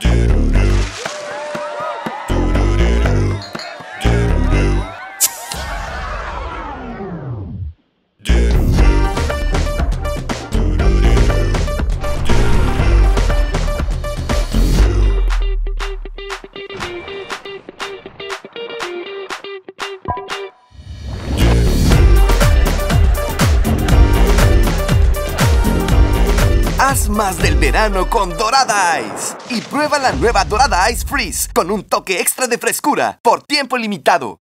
Dude. Haz más del verano con Dorada Ice. Y prueba la nueva Dorada Ice Freeze con un toque extra de frescura por tiempo limitado.